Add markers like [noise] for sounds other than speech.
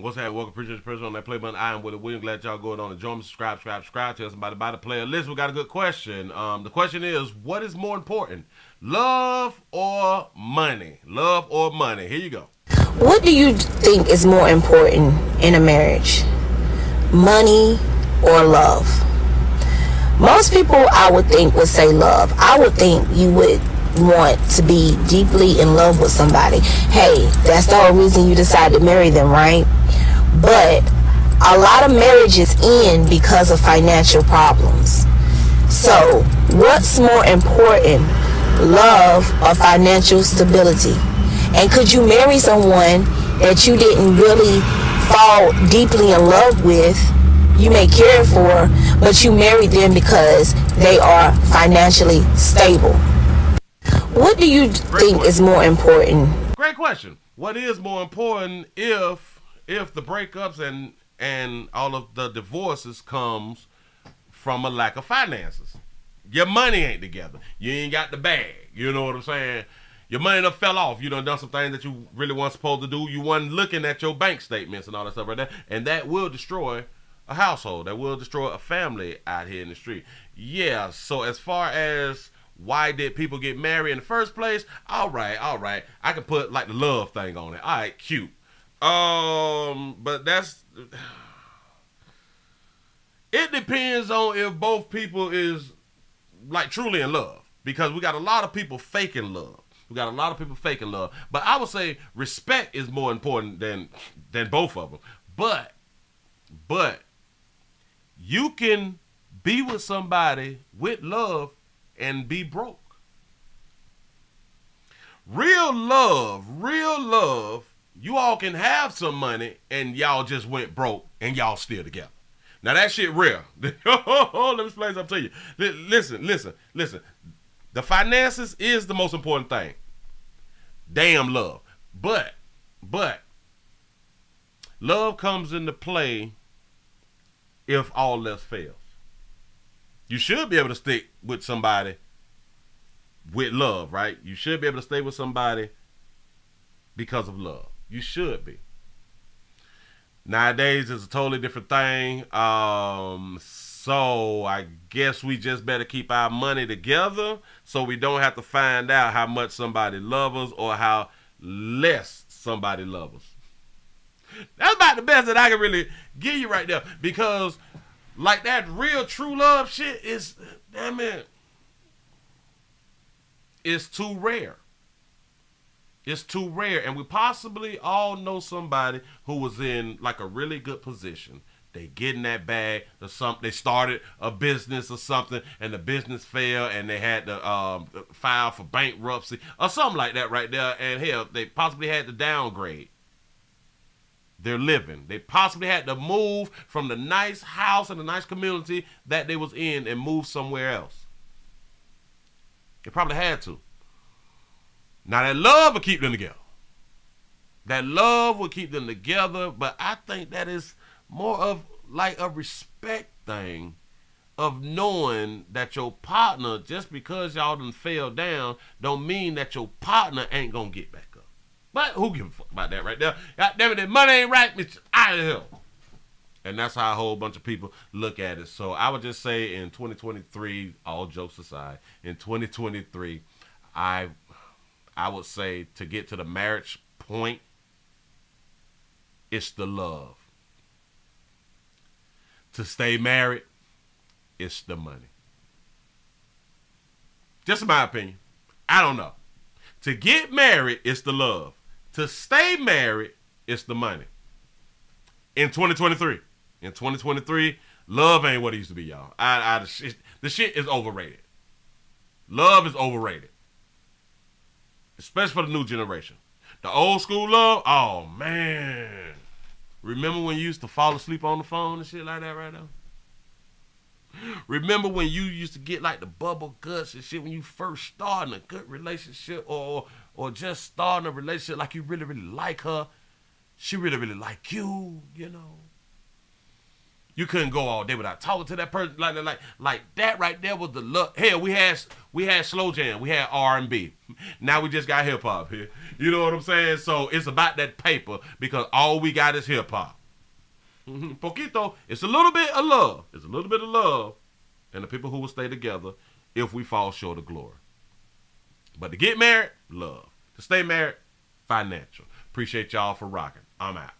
What's that? Welcome, appreciate the person on that play button. I am Willie William. Glad y'all going on and join. Subscribe, subscribe, subscribe. Tell somebody about the player list. We got a good question. Um, the question is, what is more important, love or money? Love or money? Here you go. What do you think is more important in a marriage? Money or love? Most people, I would think, would say love. I would think you would want to be deeply in love with somebody. Hey, that's the whole reason you decide to marry them, right? But a lot of marriages end because of financial problems. So, what's more important, love or financial stability? And could you marry someone that you didn't really fall deeply in love with? You may care for, but you married them because they are financially stable. What do you Great think question. is more important? Great question. What is more important if if the breakups and and all of the divorces comes from a lack of finances. Your money ain't together. You ain't got the bag. You know what I'm saying? Your money done fell off. You done done some things that you really weren't supposed to do. You weren't looking at your bank statements and all that stuff right there. And that will destroy a household. That will destroy a family out here in the street. Yeah, so as far as why did people get married in the first place? All right, all right. I can put like the love thing on it. All right, cute. Um, but that's [sighs] it depends on if both people is like truly in love because we got a lot of people faking love. We got a lot of people faking love, but I would say respect is more important than than both of them. But but you can be with somebody with love and be broke. Real love, real love you all can have some money and y'all just went broke and y'all still together. Now that shit real. [laughs] Let me explain something to you. listen, listen, listen. The finances is the most important thing. Damn love. But, but, love comes into play if all else fails. You should be able to stick with somebody with love, right? You should be able to stay with somebody because of love. You should be. Nowadays, it's a totally different thing. Um, so I guess we just better keep our money together so we don't have to find out how much somebody loves us or how less somebody loves us. That's about the best that I can really give you right there because like that real true love shit is damn it it's too rare. It's too rare, and we possibly all know somebody who was in like a really good position. They get in that bag or something. They started a business or something, and the business failed, and they had to um, file for bankruptcy or something like that right there. And hell, they possibly had to downgrade their living. They possibly had to move from the nice house and the nice community that they was in and move somewhere else. They probably had to. Now that love will keep them together. That love will keep them together, but I think that is more of like a respect thing of knowing that your partner, just because y'all done fell down, don't mean that your partner ain't gonna get back. But who give a fuck about that right there? God damn it, that money ain't right, Mr. Out of here. And that's how a whole bunch of people look at it. So I would just say in 2023, all jokes aside, in 2023, I I would say to get to the marriage point, it's the love. To stay married, it's the money. Just my opinion. I don't know. To get married, it's the love. To stay married, it's the money. In 2023. In 2023, love ain't what it used to be, y'all. I, I, the, shit, the shit is overrated. Love is overrated especially for the new generation. The old school love, oh man. Remember when you used to fall asleep on the phone and shit like that right now? Remember when you used to get like the bubble guts and shit when you first starting a good relationship or or just starting a relationship like you really, really like her. She really, really like you, you know. You couldn't go all day without talking to that person. Like, like, like that right there was the look. Hell, we had we had slow jam, we had R and B. Now we just got hip hop here. You know what I'm saying? So it's about that paper because all we got is hip hop. Mm-hmm. Poquito, it's a little bit of love. It's a little bit of love, and the people who will stay together if we fall short of glory. But to get married, love. To stay married, financial. Appreciate y'all for rocking. I'm out.